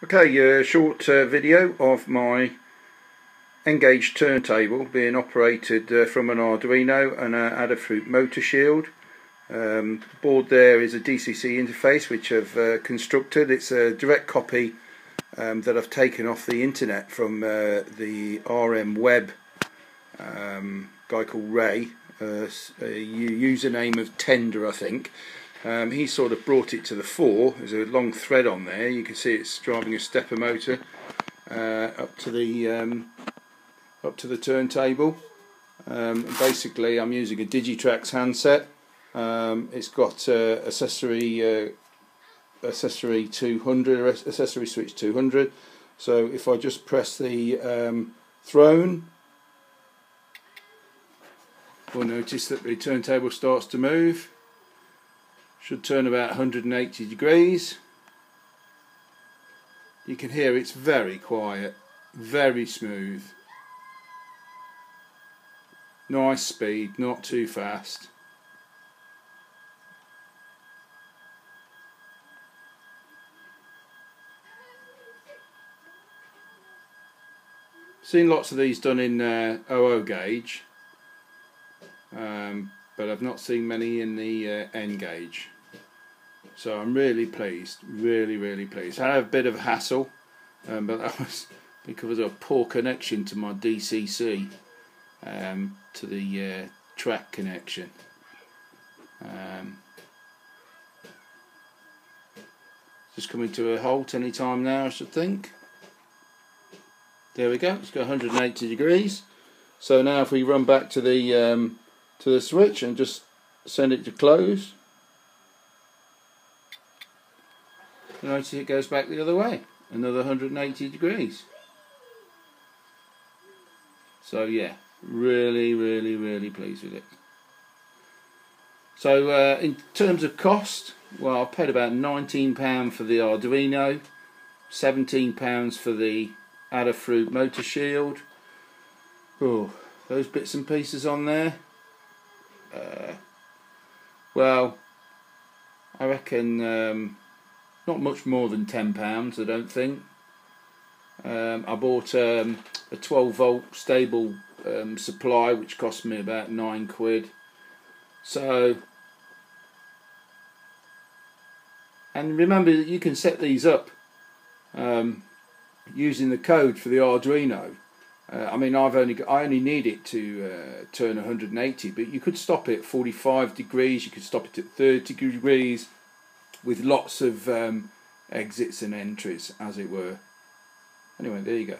Okay, a uh, short uh, video of my N-gauge turntable being operated uh, from an Arduino and a Adafruit motor shield. Um, the board there is a DCC interface which I've uh, constructed. It's a direct copy um, that I've taken off the internet from uh, the RM Web um, guy called Ray, uh, a username of Tender I think. Um, he sort of brought it to the fore. There's a long thread on there. You can see it's driving a stepper motor uh, up to the um, up to the turntable. Um, basically, I'm using a Digitrax handset. Um, it's got uh, accessory uh, accessory 200 accessory switch 200. So if I just press the um, thrown, we'll notice that the turntable starts to move. Should turn about 180 degrees. You can hear it's very quiet, very smooth. Nice speed, not too fast. Seen lots of these done in uh, OO gauge, um, but I've not seen many in the uh, N gauge. So I'm really pleased, really, really pleased. I had a bit of hassle, um, but that was because of a poor connection to my DCC, um, to the uh, track connection. Um, just coming to a halt any time now, I should think. There we go. It's got 180 degrees. So now, if we run back to the um, to the switch and just send it to close. Notice it goes back the other way, another 180 degrees. So yeah, really, really, really pleased with it. So uh, in terms of cost, well, I paid about £19 for the Arduino, £17 for the Adafruit motor shield. Oh, those bits and pieces on there. Uh, well, I reckon um, not much more than ten pounds. I don't think. Um, I bought um, a 12 volt stable um, supply, which cost me about nine quid. So, and remember that you can set these up um, using the code for the Arduino. Uh, I mean, I've only got, I only need it to uh, turn 180, but you could stop it at 45 degrees. You could stop it at 30 degrees with lots of um, exits and entries, as it were. Anyway, there you go.